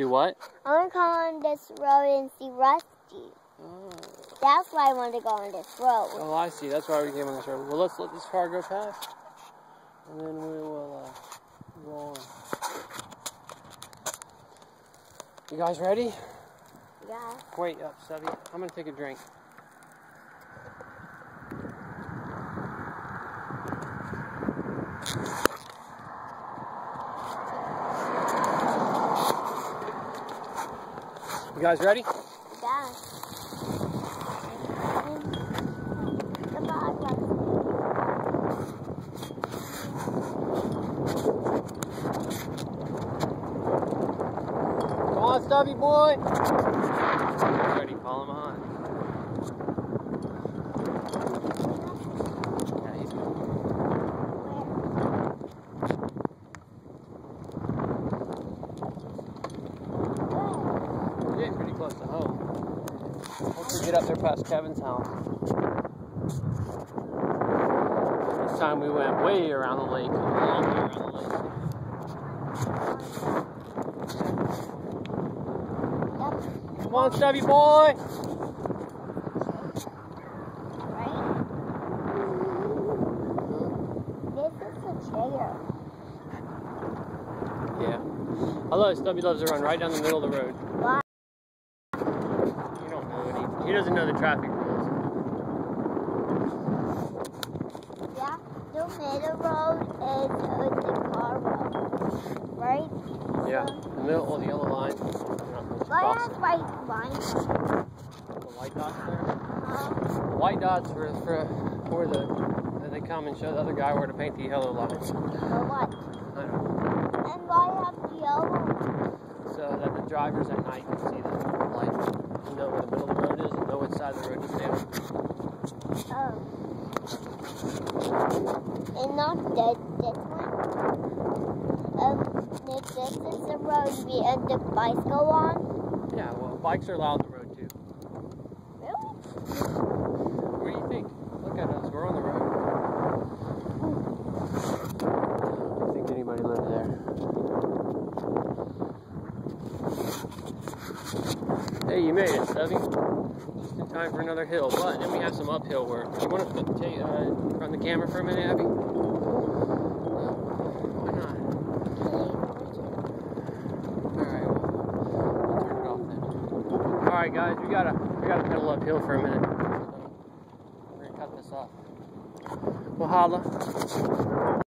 Do what? I want to come on this road and see Rusty. Oh. That's why I wanted to go on this road. oh, I see. That's why we came on this road. Well, let's let this car go past, and then we will uh, go on. You guys ready? Yeah. Wait up, Stubby. I'm gonna take a drink. You guys ready? Yeah. Come on, Stubby boy. Ready? follow him on. Close to home. Once we get up there past Kevin's house. This time we went way around the lake, a long way around the lake. Come on, Stubby boy. Right? This is a chair. Yeah. I love Stubby loves to run right down the middle of the road. Why? You don't know any. He doesn't know the traffic rules. Yeah. The middle road is uh, the car road. Right? Yeah. The middle, or the yellow line. You're not supposed to Why has white lines? The white dots there. The white dots were for for the that they come and show the other guy where to paint the yellow lines. for what? I don't know. And why have the yellow? So that the drivers at night can see the light, and know where the middle of the road and know which side of the road to stay on. Oh. And not this, this one? Um, this is the road we and the bikes go on? Yeah. Well, bikes are allowed on the road too. Really? What do you think? Look at us. We're on the road. I don't think anybody lived Hey, you made it, Stubby. Just in time for another hill, but then we have some uphill work. You want to take, uh, run the camera for a minute, Abby? All right, guys, we gotta we gotta pedal uphill for a minute. We're gonna cut this off. Well, holla.